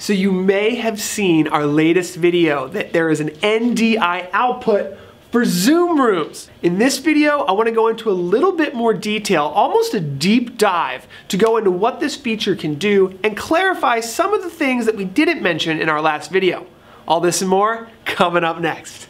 So you may have seen our latest video that there is an NDI output for Zoom rooms. In this video, I wanna go into a little bit more detail, almost a deep dive, to go into what this feature can do and clarify some of the things that we didn't mention in our last video. All this and more coming up next.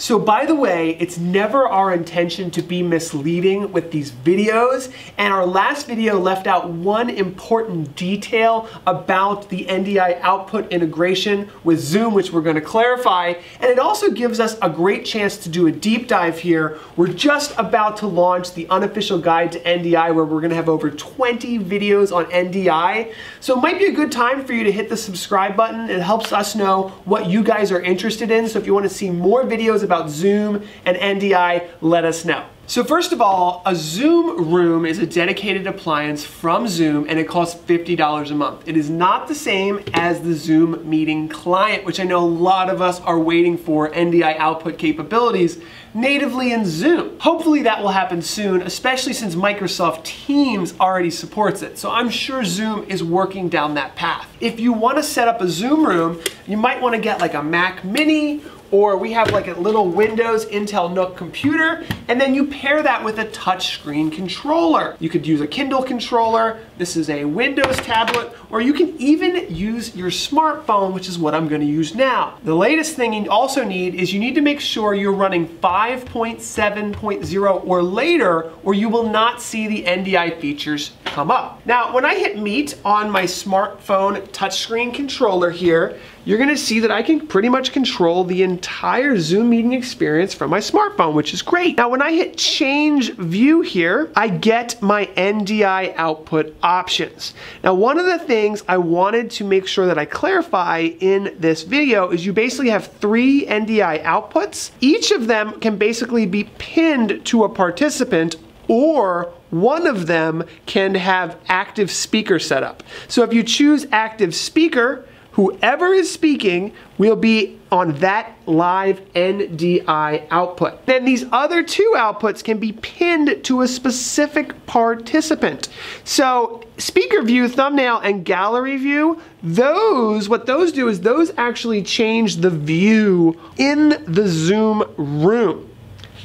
So by the way, it's never our intention to be misleading with these videos, and our last video left out one important detail about the NDI output integration with Zoom, which we're gonna clarify, and it also gives us a great chance to do a deep dive here. We're just about to launch the unofficial guide to NDI where we're gonna have over 20 videos on NDI, so it might be a good time for you to hit the subscribe button. It helps us know what you guys are interested in, so if you wanna see more videos about Zoom and NDI, let us know. So first of all, a Zoom Room is a dedicated appliance from Zoom and it costs $50 a month. It is not the same as the Zoom Meeting Client, which I know a lot of us are waiting for NDI output capabilities natively in Zoom. Hopefully that will happen soon, especially since Microsoft Teams already supports it. So I'm sure Zoom is working down that path. If you wanna set up a Zoom room, you might wanna get like a Mac Mini or we have like a little Windows Intel NUC computer, and then you pair that with a touchscreen controller. You could use a Kindle controller, this is a Windows tablet, or you can even use your smartphone, which is what I'm gonna use now. The latest thing you also need is you need to make sure you're running 5.7.0 or later, or you will not see the NDI features come up. Now, when I hit Meet on my smartphone touchscreen controller here, you're gonna see that I can pretty much control the entire Zoom meeting experience from my smartphone, which is great. Now, when I hit change view here, I get my NDI output options. Now, one of the things I wanted to make sure that I clarify in this video is you basically have three NDI outputs. Each of them can basically be pinned to a participant or one of them can have active speaker setup. So if you choose active speaker, whoever is speaking will be on that live NDI output. Then these other two outputs can be pinned to a specific participant. So speaker view, thumbnail, and gallery view, those, what those do is those actually change the view in the Zoom room.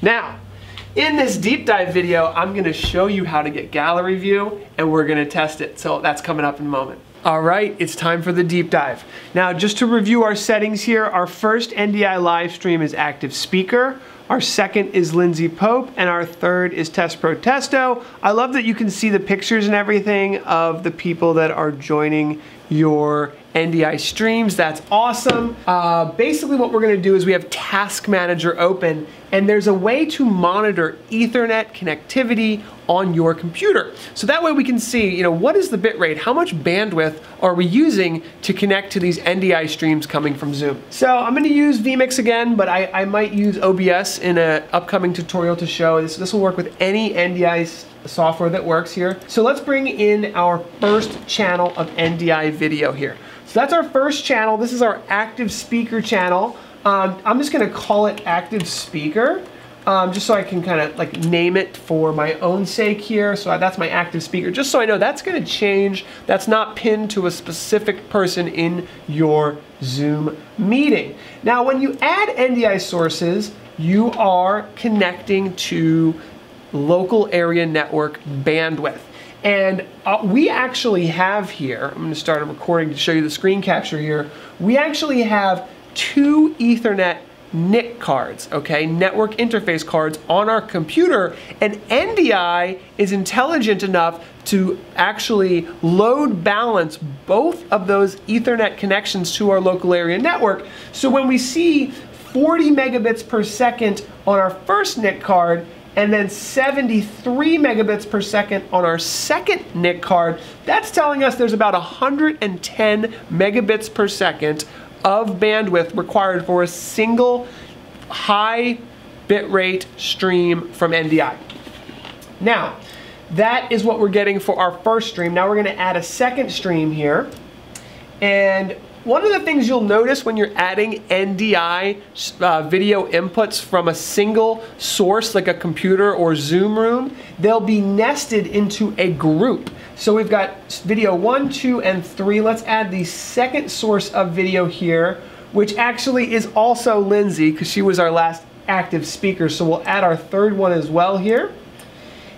Now, in this deep dive video, I'm gonna show you how to get gallery view and we're gonna test it. So that's coming up in a moment. All right, it's time for the deep dive. Now, just to review our settings here, our first NDI live stream is active speaker. Our second is Lindsay Pope, and our third is Test Pro Testo. I love that you can see the pictures and everything of the people that are joining your NDI streams. That's awesome. Uh, basically what we're gonna do is we have Task Manager open and there's a way to monitor ethernet connectivity on your computer. So that way we can see, you know, what is the bit rate? How much bandwidth are we using to connect to these NDI streams coming from Zoom? So I'm gonna use vMix again, but I, I might use OBS in an upcoming tutorial to show. This, this will work with any NDI software that works here. So let's bring in our first channel of NDI video here. So that's our first channel. This is our active speaker channel. Um, I'm just gonna call it active speaker. Um, just so I can kind of like name it for my own sake here. So that's my active speaker, just so I know that's gonna change. That's not pinned to a specific person in your Zoom meeting. Now, when you add NDI sources, you are connecting to local area network bandwidth. And uh, we actually have here, I'm gonna start a recording to show you the screen capture here. We actually have two ethernet NIC cards, okay, network interface cards on our computer, and NDI is intelligent enough to actually load balance both of those ethernet connections to our local area network. So when we see 40 megabits per second on our first NIC card and then 73 megabits per second on our second NIC card, that's telling us there's about 110 megabits per second of bandwidth required for a single high bitrate stream from NDI. Now, that is what we're getting for our first stream. Now we're gonna add a second stream here. And One of the things you'll notice when you're adding NDI uh, video inputs from a single source like a computer or Zoom room, they'll be nested into a group. So we've got video one, two, and three. Let's add the second source of video here, which actually is also Lindsay because she was our last active speaker. So we'll add our third one as well here.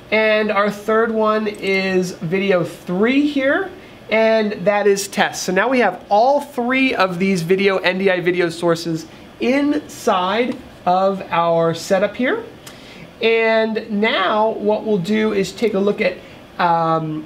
And our third one is video three here and that is test. So now we have all three of these video NDI video sources inside of our setup here. And now what we'll do is take a look at um,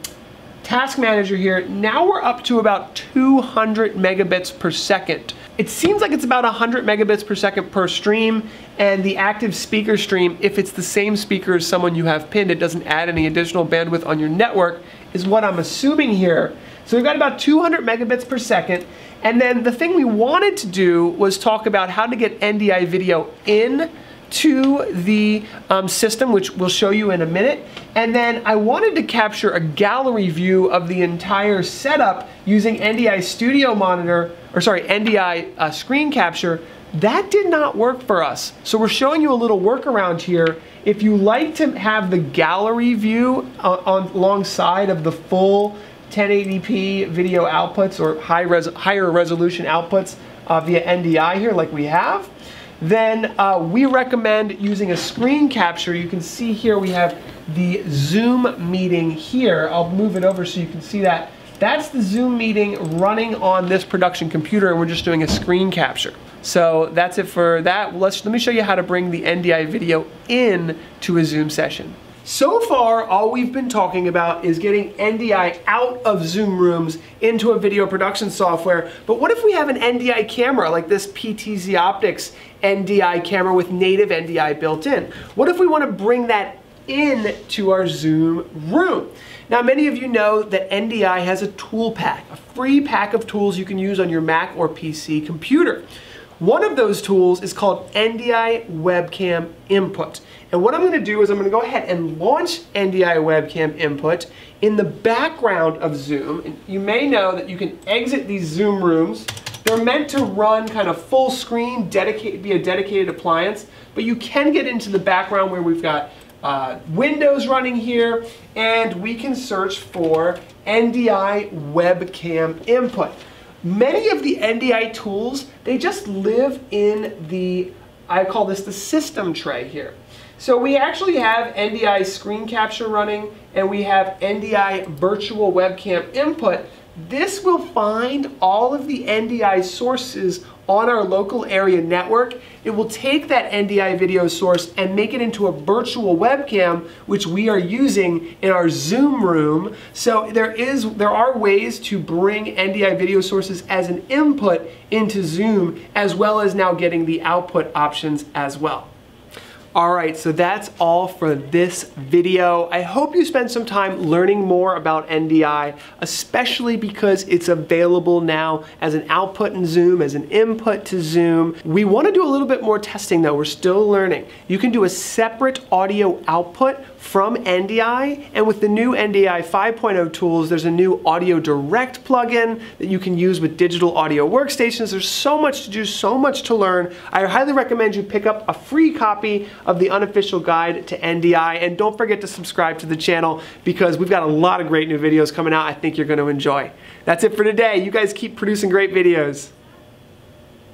Task Manager here. Now we're up to about 200 megabits per second. It seems like it's about 100 megabits per second per stream, and the active speaker stream, if it's the same speaker as someone you have pinned, it doesn't add any additional bandwidth on your network, is what I'm assuming here. So we've got about 200 megabits per second. And then the thing we wanted to do was talk about how to get NDI video in to the um, system, which we'll show you in a minute. And then I wanted to capture a gallery view of the entire setup using NDI Studio Monitor, or sorry, NDI uh, Screen Capture. That did not work for us. So we're showing you a little workaround here. If you like to have the gallery view uh, on, alongside of the full 1080p video outputs or high res higher resolution outputs uh, via NDI here like we have, then uh, we recommend using a screen capture. You can see here we have the Zoom meeting here. I'll move it over so you can see that. That's the Zoom meeting running on this production computer and we're just doing a screen capture. So that's it for that. Let's, let me show you how to bring the NDI video in to a Zoom session. So far, all we've been talking about is getting NDI out of Zoom rooms into a video production software. But what if we have an NDI camera like this PTZ Optics NDI camera with native NDI built in? What if we want to bring that in to our Zoom room? Now, many of you know that NDI has a tool pack, a free pack of tools you can use on your Mac or PC computer. One of those tools is called NDI Webcam Input. And what I'm gonna do is I'm gonna go ahead and launch NDI Webcam Input in the background of Zoom. And you may know that you can exit these Zoom rooms. They're meant to run kind of full screen, dedicate, be a dedicated appliance, but you can get into the background where we've got uh, Windows running here, and we can search for NDI Webcam Input. Many of the NDI tools, they just live in the, I call this the system tray here. So we actually have NDI screen capture running and we have NDI virtual webcam input. This will find all of the NDI sources on our local area network, it will take that NDI video source and make it into a virtual webcam, which we are using in our Zoom room. So there is, there are ways to bring NDI video sources as an input into Zoom, as well as now getting the output options as well. All right, so that's all for this video. I hope you spend some time learning more about NDI, especially because it's available now as an output in Zoom, as an input to Zoom. We wanna do a little bit more testing though, we're still learning. You can do a separate audio output from NDI, and with the new NDI 5.0 tools, there's a new Audio Direct plugin that you can use with digital audio workstations. There's so much to do, so much to learn. I highly recommend you pick up a free copy of the unofficial guide to NDI, and don't forget to subscribe to the channel because we've got a lot of great new videos coming out I think you're gonna enjoy. That's it for today. You guys keep producing great videos.